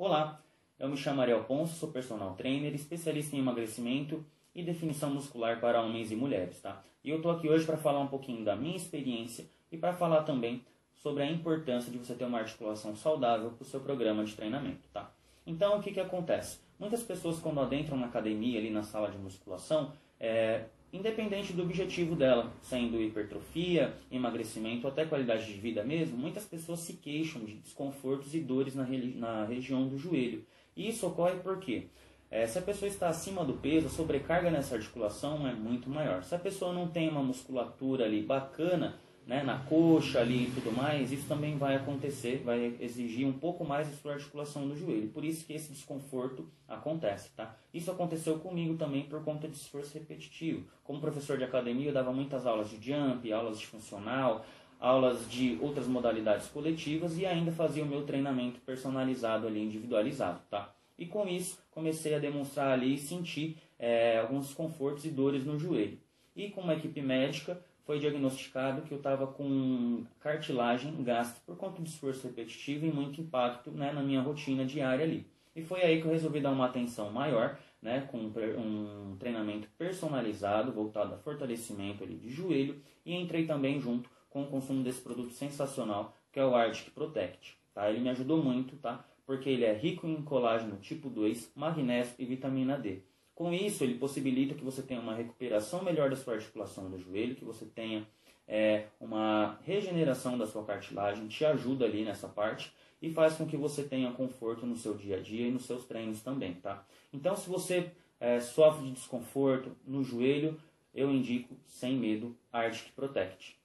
Olá, eu me chamo Ariel Ponce, sou personal trainer, especialista em emagrecimento e definição muscular para homens e mulheres, tá? E eu tô aqui hoje para falar um pouquinho da minha experiência e para falar também sobre a importância de você ter uma articulação saudável para o seu programa de treinamento, tá? Então, o que que acontece? Muitas pessoas quando adentram na academia, ali na sala de musculação, é, independente do objetivo dela, sendo hipertrofia, emagrecimento ou até qualidade de vida mesmo, muitas pessoas se queixam de desconfortos e dores na, na região do joelho. E isso ocorre porque é, se a pessoa está acima do peso, a sobrecarga nessa articulação é muito maior. Se a pessoa não tem uma musculatura ali bacana, né, na coxa ali e tudo mais, isso também vai acontecer, vai exigir um pouco mais a sua articulação do joelho. Por isso que esse desconforto acontece, tá? Isso aconteceu comigo também por conta de esforço repetitivo. Como professor de academia, eu dava muitas aulas de jump, aulas de funcional, aulas de outras modalidades coletivas e ainda fazia o meu treinamento personalizado ali, individualizado, tá? E com isso, comecei a demonstrar ali e sentir é, alguns desconfortos e dores no joelho. E com uma equipe médica, foi diagnosticado que eu estava com cartilagem gasta por conta de esforço repetitivo e muito impacto né, na minha rotina diária ali. E foi aí que eu resolvi dar uma atenção maior, né, com um treinamento personalizado, voltado a fortalecimento ali de joelho, e entrei também junto com o consumo desse produto sensacional, que é o Arctic Protect. Tá? Ele me ajudou muito, tá? porque ele é rico em colágeno tipo 2, magnésio e vitamina D. Com isso, ele possibilita que você tenha uma recuperação melhor da sua articulação do joelho, que você tenha é, uma regeneração da sua cartilagem, te ajuda ali nessa parte e faz com que você tenha conforto no seu dia a dia e nos seus treinos também, tá? Então, se você é, sofre de desconforto no joelho, eu indico, sem medo, Arctic Protect.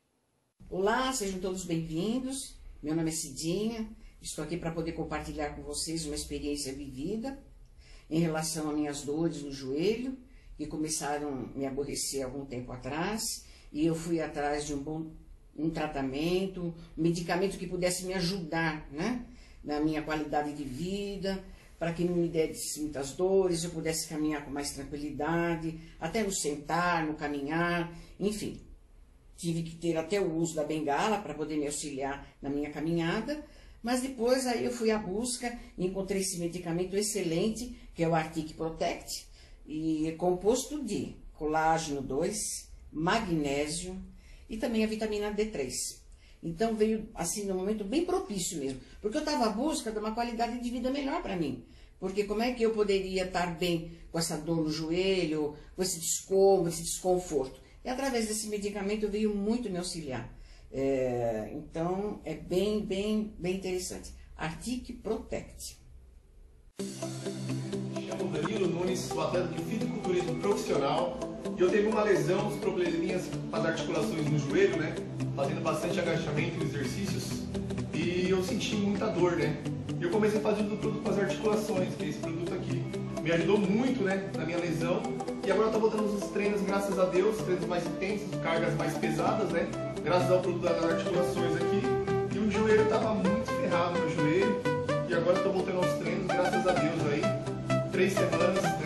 Olá, sejam todos bem-vindos. Meu nome é Cidinha, estou aqui para poder compartilhar com vocês uma experiência vivida em relação às minhas dores no joelho, que começaram a me aborrecer algum tempo atrás, e eu fui atrás de um bom um tratamento, um medicamento que pudesse me ajudar, né? Na minha qualidade de vida, para que não me desse muitas dores, eu pudesse caminhar com mais tranquilidade, até no sentar, no caminhar, enfim. Tive que ter até o uso da bengala para poder me auxiliar na minha caminhada, mas depois aí eu fui à busca encontrei esse medicamento excelente, que é o Arctic Protect, e é composto de colágeno 2, magnésio e também a vitamina D3. Então veio assim num momento bem propício mesmo, porque eu estava à busca de uma qualidade de vida melhor para mim. Porque como é que eu poderia estar bem com essa dor no joelho, com esse descombo, esse desconforto? E através desse medicamento veio muito me auxiliar. É, então, é bem, bem, bem interessante. Artic Protect. Chamo Danilo Nunes, sou atleta de fisiculturismo profissional e eu teve uma lesão, uns probleminhas com as articulações no joelho, né? Fazendo bastante agachamento e exercícios e eu senti muita dor, né? E eu comecei a fazer o produto com as articulações, que é esse produto aqui. Me ajudou muito, né, na minha lesão e agora eu tô botando os treinos, graças a Deus, treinos mais intensos, cargas mais pesadas, né? graças ao produto das articulações aqui. E o joelho estava muito ferrado, meu joelho. E agora estou voltando aos treinos, graças a Deus aí. Três semanas,